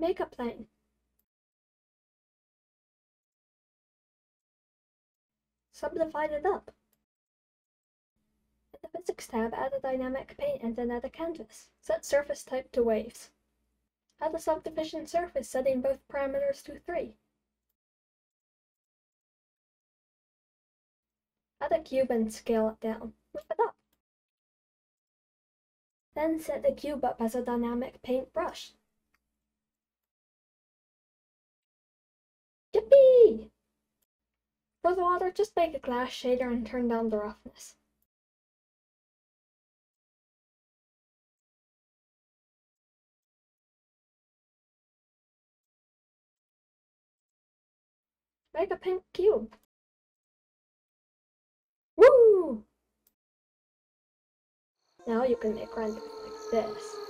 Make a plane. Subdivide it up. In the Physics tab, add a dynamic paint and then add a canvas. Set surface type to waves. Add a subdivision surface, setting both parameters to 3. Add a cube and scale it down. Move it up. Then set the cube up as a dynamic paint brush. For the water, just make a glass shader and turn down the roughness. Make a pink cube. Woo! Now you can make renders like this.